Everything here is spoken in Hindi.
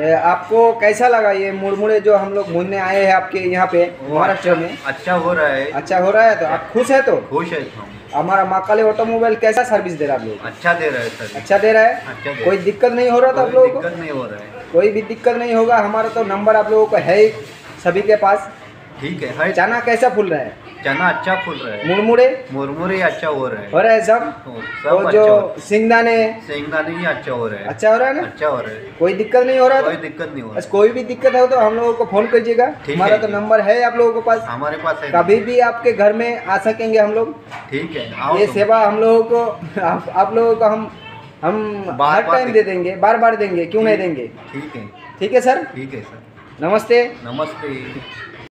आपको कैसा लगा ये मुड़मुड़े जो हम लोग घूमने आए हैं आपके यहाँ पे महाराष्ट्र अच्छा- में? अच्छा हो रहा है। अच्छा हो रहा है तो आप खुश है तो? खुश है हमारा महाकाली ऑटोमोबाइल कैसा सर्विस दे रहा है आप लोग अच्छा दे रहा है सर अच्छा दे रहा है? अच्छा कोई दिक्कत नहीं हो रहा था आप लोगों को? दिक्कत नहीं हो रहा है। कोई भी दिक्कत नहीं होगा हमारा तो नंबर आप लोगों को है ही सभी के पास। ठीक है है चना कैसा फूल रहा है? चना अच्छा फूल रहा है मुड़मुड़े मुरमुरे अच्छा हो रहा है हो रहा है सब तो और सब जो अच्छा सिंगदाने शेंगदाने ही अच्छा हो रहा है अच्छा हो रहा है ना? अच्छा हो रहा है कोई दिक्कत नहीं हो रहा कोई दिक्कत नहीं हो रहा कोई भी दिक्कत हो तो हम लोगों को फ़ोन कीजिएगा। हमारा तो नंबर है आप लोगों के पास। हमारे पास है। कभी भी आपके घर में आ सकेंगे हम लोग। ठीक है ये सेवा हम लोगों को आप, लोगों को हम हम बार हर टाइम दे देंगे। बार बार देंगे क्यों नहीं देंगे? ठीक है। ठीक है सर ठीक है सर नमस्ते। नमस्ते।